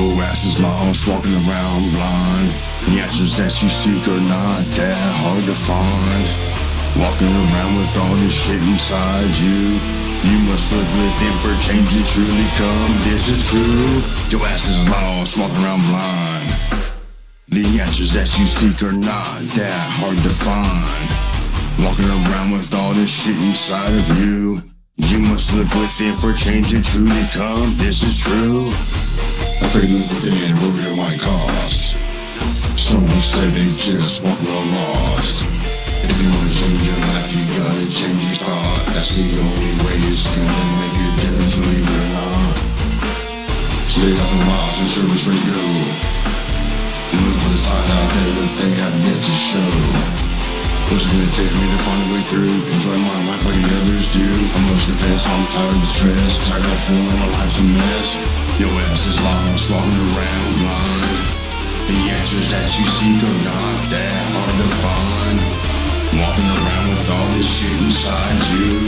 Ass is lost, walking around blind. The answers that you seek are not that hard to find. Walking around with all this shit inside you. You must look within for change to truly come. This is true. Your ass is lost, walking around blind. The answers that you seek are not that hard to find. Walking around with all this shit inside of you. You must look within for change to truly come. This is true. Look within, what it might cost. Someone said they just want the lost. If you wanna change your life, you gotta change your thought. That's the only way it's gonna make a difference, believe it or not. Today's nothing lost, and sure which way to go. Look for the sign out there that they have yet to show. What's it gonna take for me to find a way through? Enjoy my life like the others do. I must confess, I'm tired of the stress, tired of feeling my life's a mess. Your ass is lost, walking around blind. The answers that you seek are not that hard to find. Walking around with all this shit inside you.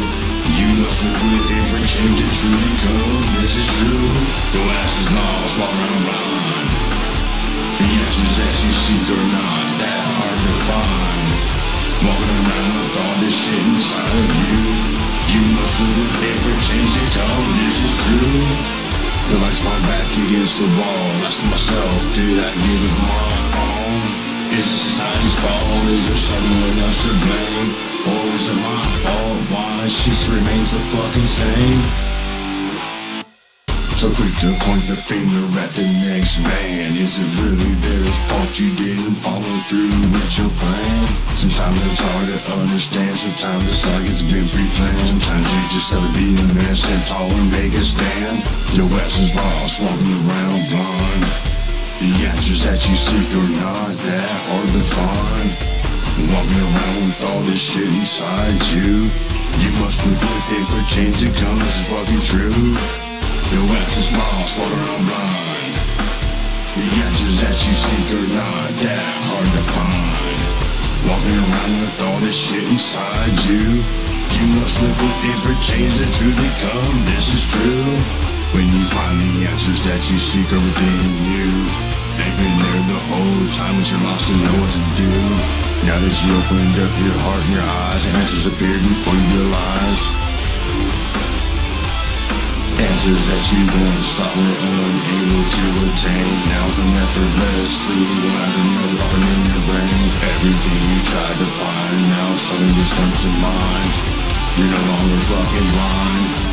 You must look within for change to truly come. This is true. Your ass is lost, walking around blind. The answers that you seek are not that hard to find. Walking around with all this shit inside of you. You must look within for change to come. This is true. Lights my back against the wall. Asking myself, did I give it my all? Is it society's fault? Is there someone else to blame? Or is it my fault? Why she remains the fucking same? So quick to point the finger at the next man Is it really their fault you didn't follow through with your plan? Sometimes it's hard to understand. Sometimes it's like it's been pre-planned. Sometimes you just gotta be a man Stand tall and make a stand. Your ass is lost, walking around blind. The answers that you seek are not that hard to find. Walking around with all this shit inside you. You must look within for change to come This is fucking true. Your ass is lost, walking around blind. The answers that you seek are not that hard to find. Walking around with all this shit inside you. You must look within for change to truly come. This is true. When you find the answers that you seek are within you. They've been there the whole time, but you're lost and know what to do. Now that you opened up your heart and your eyes, answers appeared before you realize. Answers that you once thought were unable to attain. Now come effortlessly without another popping in your brain. Everything you tried to find now suddenly just comes to mind. You're no longer fucking blind